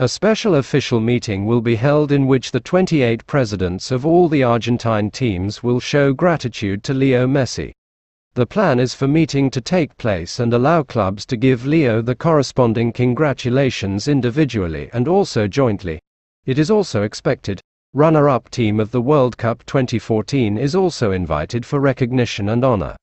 A special official meeting will be held in which the 28 presidents of all the Argentine teams will show gratitude to Leo Messi. The plan is for meeting to take place and allow clubs to give Leo the corresponding congratulations individually and also jointly. It is also expected runner-up team of the World Cup 2014 is also invited for recognition and honor.